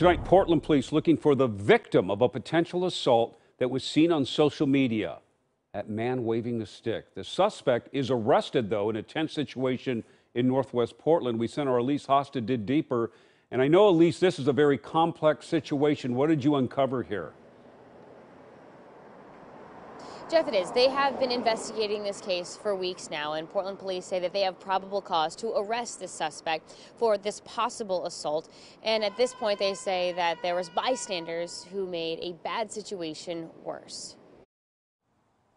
Tonight, Portland police looking for the victim of a potential assault that was seen on social media. That man waving the stick. The suspect is arrested, though, in a tense situation in northwest Portland. We sent our Elise Haas to dig deeper. And I know, Elise, this is a very complex situation. What did you uncover here? Jeff, it is. They have been investigating this case for weeks now, and Portland police say that they have probable cause to arrest this suspect for this possible assault. And at this point, they say that there was bystanders who made a bad situation worse.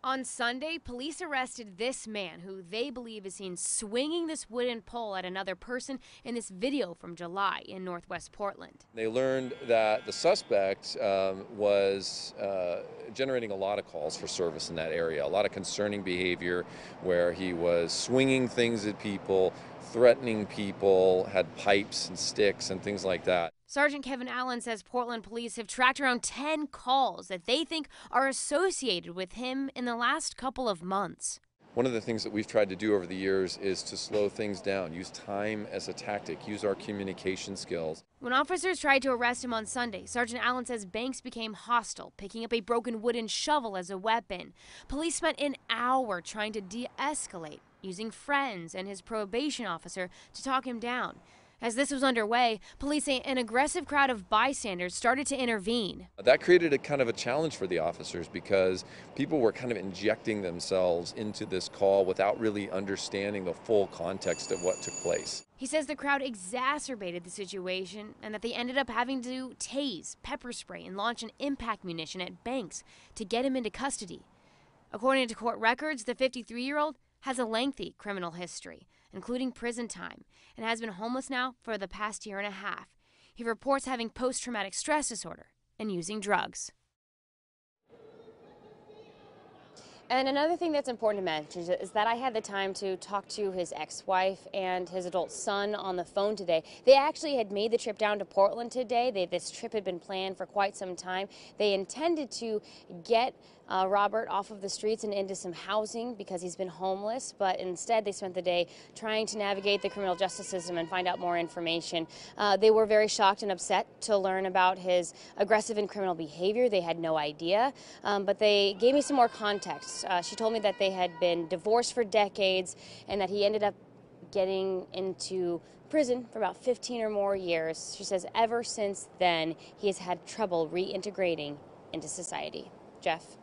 On Sunday, police arrested this man who they believe is seen swinging this wooden pole at another person in this video from July in northwest Portland. They learned that the suspect um, was uh, generating a lot of calls for service in that area, a lot of concerning behavior where he was swinging things at people, threatening people, had pipes and sticks and things like that. Sergeant Kevin Allen says Portland police have tracked around 10 calls that they think are associated with him in the last couple of months. One of the things that we've tried to do over the years is to slow things down, use time as a tactic, use our communication skills. When officers tried to arrest him on Sunday, Sergeant Allen says Banks became hostile, picking up a broken wooden shovel as a weapon. Police spent an hour trying to de escalate, using friends and his probation officer to talk him down. As this was underway, police say an aggressive crowd of bystanders started to intervene. That created a kind of a challenge for the officers because people were kind of injecting themselves into this call without really understanding the full context of what took place. He says the crowd exacerbated the situation and that they ended up having to tase, pepper spray, and launch an impact munition at Banks to get him into custody. According to court records, the 53 year old has a lengthy criminal history, including prison time, and has been homeless now for the past year and a half. He reports having post traumatic stress disorder and using drugs. And another thing that's important to mention is that I had the time to talk to his ex-wife and his adult son on the phone today. They actually had made the trip down to Portland today. They, this trip had been planned for quite some time. They intended to get uh, Robert off of the streets and into some housing because he's been homeless, but instead they spent the day trying to navigate the criminal justice system and find out more information. Uh, they were very shocked and upset to learn about his aggressive and criminal behavior. They had no idea, um, but they gave me some more context. Uh, she told me that they had been divorced for decades and that he ended up getting into prison for about 15 or more years. She says ever since then, he has had trouble reintegrating into society. Jeff.